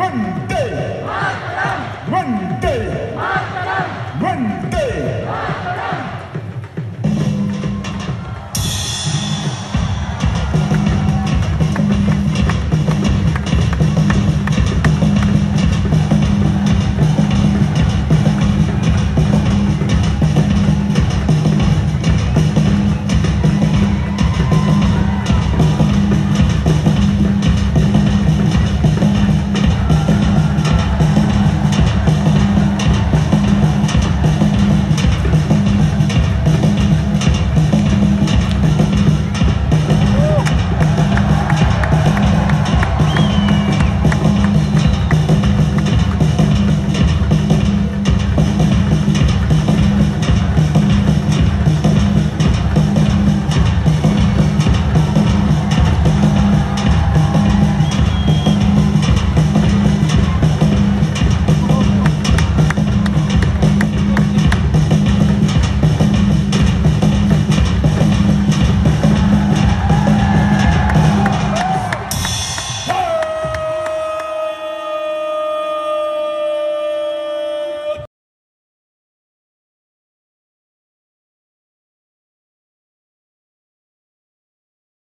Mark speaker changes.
Speaker 1: Him.